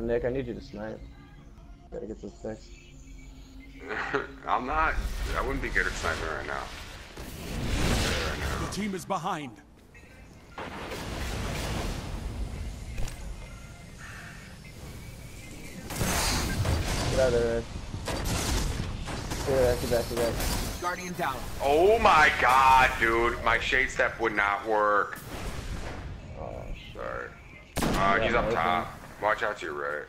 Now, Nick, I need you to snipe. Gotta get this fixed. I'm not. I wouldn't be good at sniping right now. Okay, right The team is behind. Get out of there, Ed. Get back, get back, get back. Guardian down. Oh my god, dude. My shade step would not work. Oh, Sorry. Uh, Yeah, he's up no, top. Watch out to your right.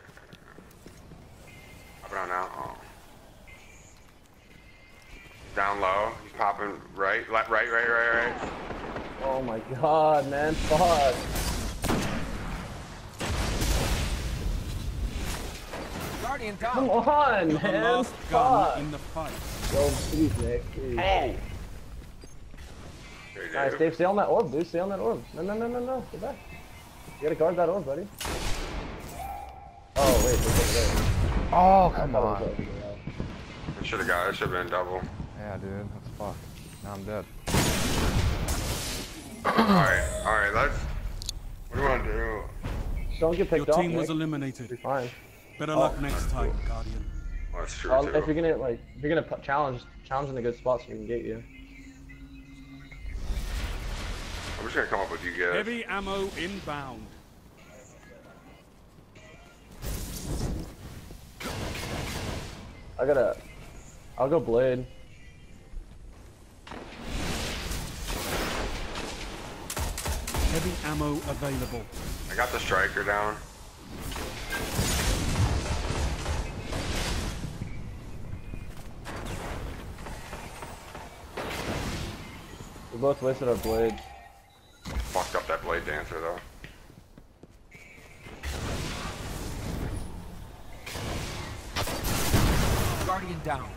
Up and down now. Oh. Down low. He's popping right, left, right, right, right, right. oh my god, man, fuck. Guardian down. Come down. on, You're the man, last gun fuck. in the fight. Yo, please, Nick, please. There you Nice, go. Dave, stay on that orb, dude, stay on that orb. No, no, no, no, no, get back. You gotta guard that orb, buddy. Oh, wait, it's over there. Oh, come thought it was on. I should have got it. Should have been double. Yeah, dude, that's fucked. Now I'm dead. Alright, alright, let's. What do you want to do? Just don't get Your picked off, team was Nick. eliminated. You're fine. Better luck next time, Guardian. Well, that's true, I'll, too. if you're gonna, like, if you're gonna put challenge, challenge in a good spot so we can get you. I'm just gonna come up with you guys. Heavy ammo inbound. I gotta, I'll go blade. Heavy ammo available. I got the striker down. We both wasted our blades. Fucked up that blade dancer though. Guardian down.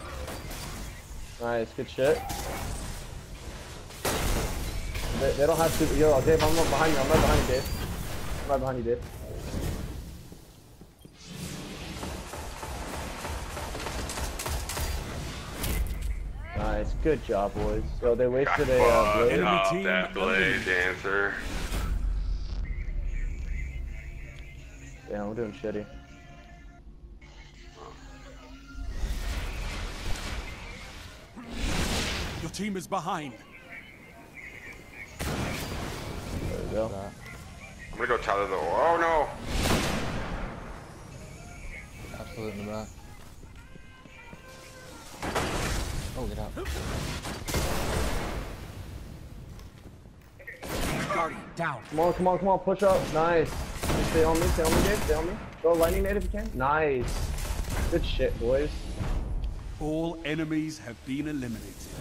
Nice, good shit. They, they don't have super. Yo, Dave, I'm right behind you. I'm right behind you, Dave. I'm right behind you, Dave. Nice, good job, boys. So they wasted a uh, blade. Enemy up team that blade dancer. Yeah, we're doing shitty. Team is behind. There we go. That. I'm gonna go tether the. Oh no! Absolutely not. Oh, get out. Guardian down. Come on, come on, come on, push up. Nice. Stay on me, stay on me, Dave. Stay on me. Go lightning nade if you can. Nice. Good shit, boys. All enemies have been eliminated.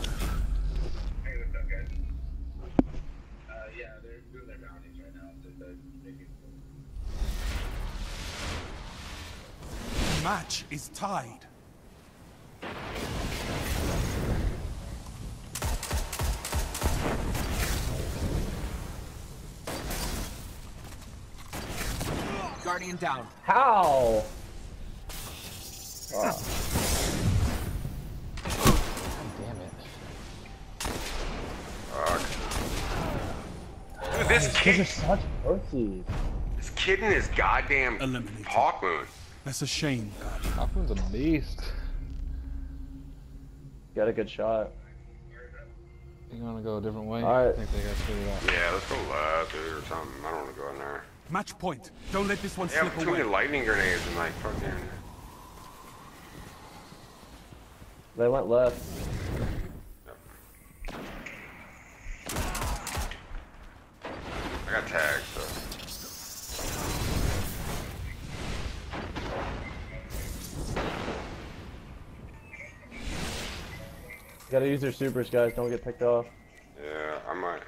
Match is tied. Guardian down. How? God damn it. Dude, this These are kid, such pussies. this kid in his goddamn Eliminated. Hawkmoon. That's a shame, Guardian. Aquaman's a beast. Got a good shot. You wanna go a different way? Alright. I think they got figured out. Yeah, let's go left dude, or something. I don't want to go in there. Match point. Don't let this one They have slip too many lightning grenades and like fucking. They went left. Gotta use their supers, guys. Don't get picked off. Yeah, I might.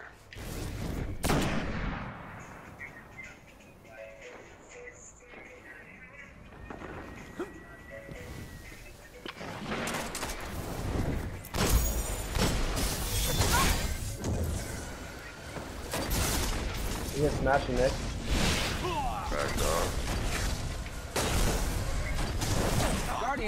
You can smash him, Nick. Backed off.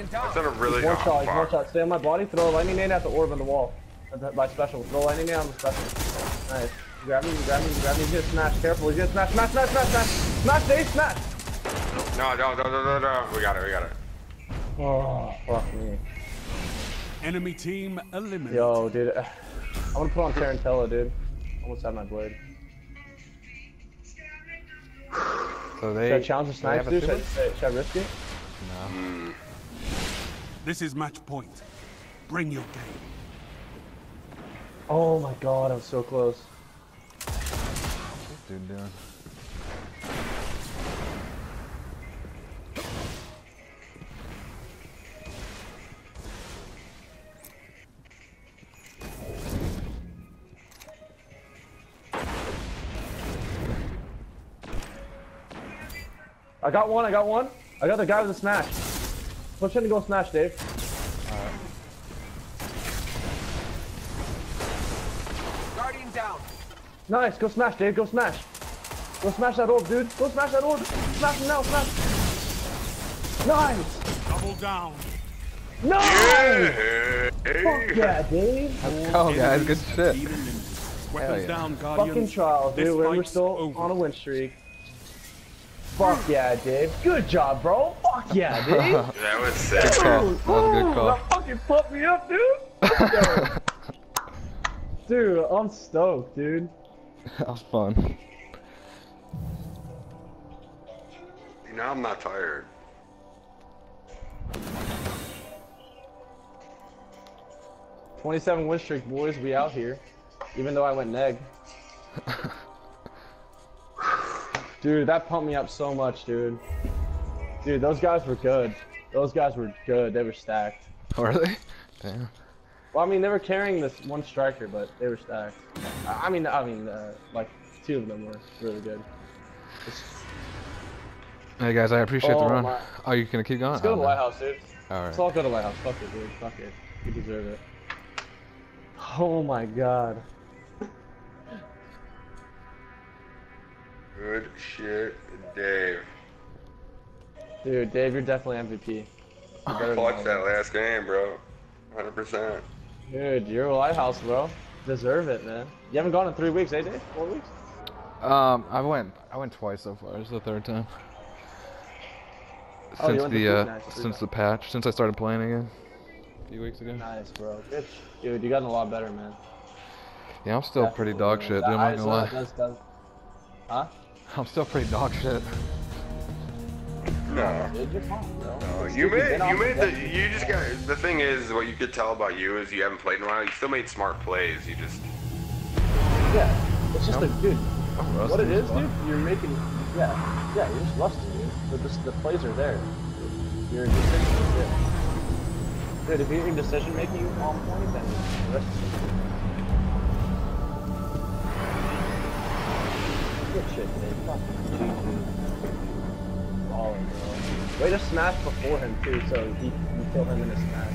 Guardian That's down. a really. He's one oh, shot, he's one shot. Stay on my body, throw a lightning nade at the orb on the wall. At the- special. Throw a lightning nade on the special. Nice. You grab me, you grab me, you grab me. He's gonna smash. Careful, he's gonna smash, smash, smash, smash, smash. Smash, Dave, smash. No, no, no, no, no, no. We got it, we got it. Oh, fuck me. Enemy team eliminated. Yo, dude. I'm gonna put on Tarantella, dude. Almost had my blade. So they. Should I challenge the they snipes, dude? Should I, should I risk it? No. Hmm. This is match point. Bring your game. Oh my god, I'm so close. What's this dude doing? I got one, I got one. I got the guy with the smash. Push in to go smash, Dave. Guardian down. Nice, go smash, Dave, go smash. Go smash that orb, dude. Go smash that orb. Smash him now, smash. Nice! Double down. No! Hey, Fuck yeah, Dave. Oh, guys, good shit. Weapons yeah. down, Guardians. Fucking trials, This dude. We're, we're still over. on a win streak. Fuck yeah, Dave. Good job, bro. Fuck yeah, Dave. That was sick. Good call. That was a good Ooh, call. That fucking pumped me up, dude. dude, I'm stoked, dude. that was fun. You know, I'm not tired. Twenty-seven win streak, boys. We out here. Even though I went neg. Dude, that pumped me up so much, dude. Dude, those guys were good. Those guys were good. They were stacked. Were they? Damn. Well, I mean, they were carrying this one striker, but they were stacked. I mean, I mean, uh, like two of them were really good. Hey guys, I appreciate Oh, the run. my- Oh, you gonna keep going? Let's go Oh, to the no. lighthouse, dude. All right. Let's all go to lighthouse. Fuck it, dude. Fuck it. You deserve it. Oh my god. Good shit, Dave. Dude, Dave, you're definitely MVP. You're Clutch that last game, bro. 100%. Dude, you're a lighthouse, bro. Deserve it, man. You haven't gone in three weeks, eh, Dave? Four weeks? Um, I went. I went twice so far. This is the third time. Oh, Since went to the uh, Nights, since Nights. the patch, since I started playing again, a few weeks ago. Nice, bro. Good. sh- Dude, you gotten a lot better, man. Yeah, I'm still pretty Definitely, dog man. shit, dude. I'm I- not so gonna lie. does- does- Huh? I'm still pretty dog shit. No. Dude, you're fine, bro. No, It's you made you made the- the you just got the thing is what you could tell about you is you haven't played in a while. You still made smart plays. You just Yeah. It's just a dude. What rusty it as is, fuck. dude, you're making, yeah, yeah, you're just rusty, dude. But this, the plays are there. Your decision is there. Dude, if your decision making on point, then the rest is shit, dude. Fucking GG. Balling, bro. Way to smash before him too, so he you kill him in a smash.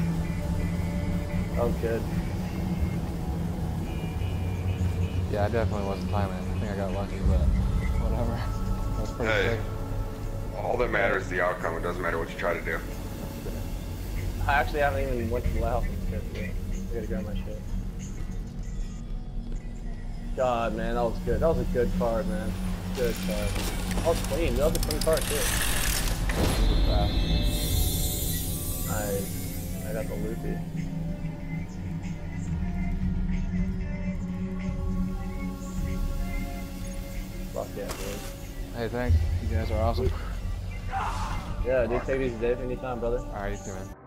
That was good. Yeah, I definitely wasn't timing. it. I think I got lucky, but whatever. That was pretty Hey. sick. all that matters is the outcome. It doesn't matter what you try to do. I actually haven't even went to the house yet. I gotta grab my shit. God, man, that was good. That was a good card, man. Good card. That was clean. That was a clean card, too. Nice. I got the loopy. Fuck yeah, dude. Hey, thanks. You guys are awesome. Yeah, dude, take these, days anytime, brother. Alright, you too, man.